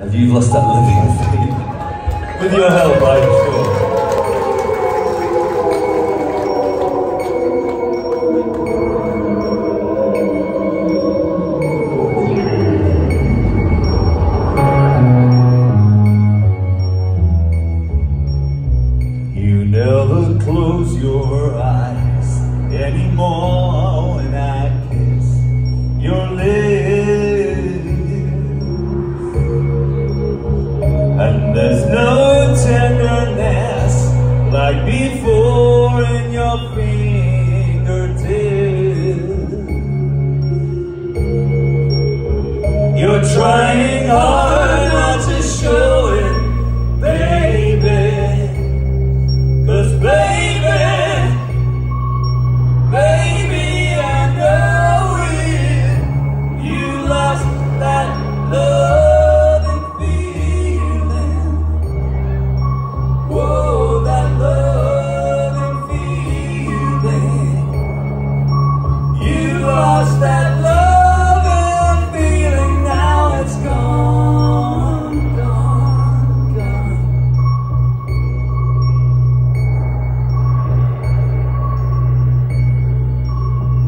Have you lost that living thing? With your help, I of. You never close your eyes anymore that love feeling, now it's gone, gone, gone.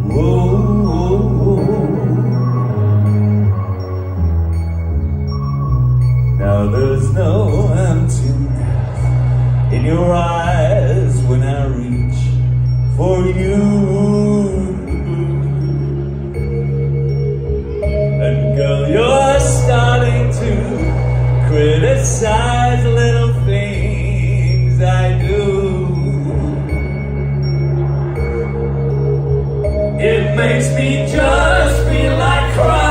Whoa. Now there's no emptiness in your eyes when I reach for you. Makes me just feel like crying.